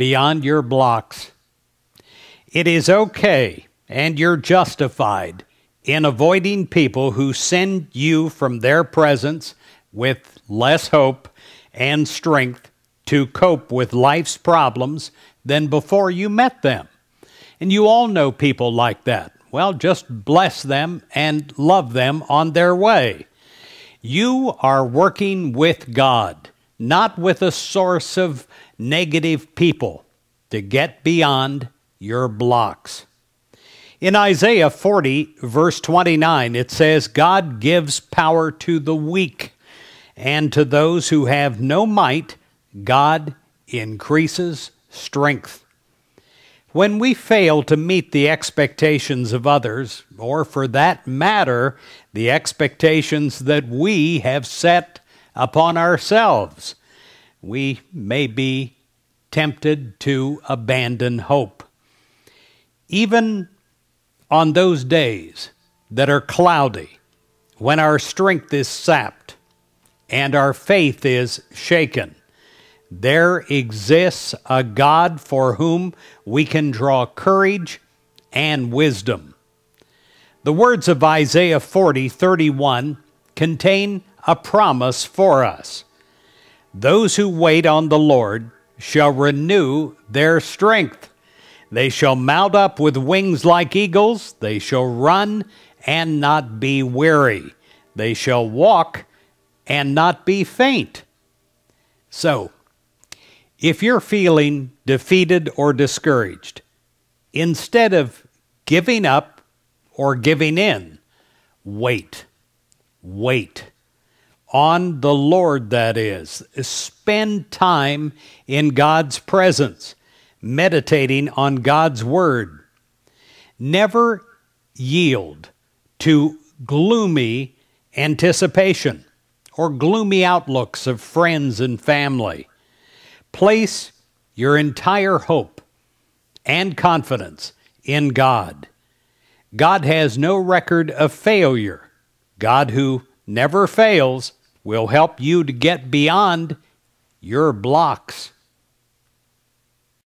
beyond your blocks. It is okay and you're justified in avoiding people who send you from their presence with less hope and strength to cope with life's problems than before you met them. And you all know people like that. Well, just bless them and love them on their way. You are working with God, not with a source of negative people, to get beyond your blocks. In Isaiah 40, verse 29, it says, God gives power to the weak, and to those who have no might, God increases strength. When we fail to meet the expectations of others, or for that matter, the expectations that we have set upon ourselves, we may be tempted to abandon hope. Even on those days that are cloudy, when our strength is sapped and our faith is shaken, there exists a God for whom we can draw courage and wisdom. The words of Isaiah 40 31 contain a promise for us. Those who wait on the Lord shall renew their strength. They shall mount up with wings like eagles. They shall run and not be weary. They shall walk and not be faint. So, if you're feeling defeated or discouraged, instead of giving up or giving in, wait. Wait. On the Lord, that is. Spend time in God's presence, meditating on God's Word. Never yield to gloomy anticipation or gloomy outlooks of friends and family. Place your entire hope and confidence in God. God has no record of failure. God, who never fails, will help you to get beyond your blocks.